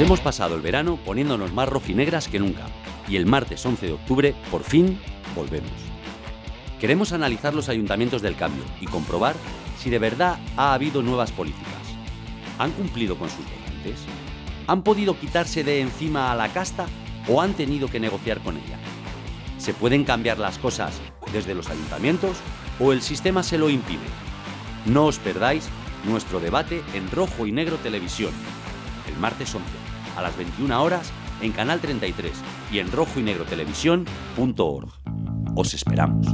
Hemos pasado el verano poniéndonos más rojinegras que nunca y el martes 11 de octubre, por fin, volvemos. Queremos analizar los ayuntamientos del cambio y comprobar si de verdad ha habido nuevas políticas. ¿Han cumplido con sus votantes? ¿Han podido quitarse de encima a la casta o han tenido que negociar con ella? ¿Se pueden cambiar las cosas desde los ayuntamientos o el sistema se lo impide? No os perdáis nuestro debate en Rojo y Negro Televisión, el martes 11, a las 21 horas, en Canal 33 y en rojoynegrotelevisión.org. Os esperamos.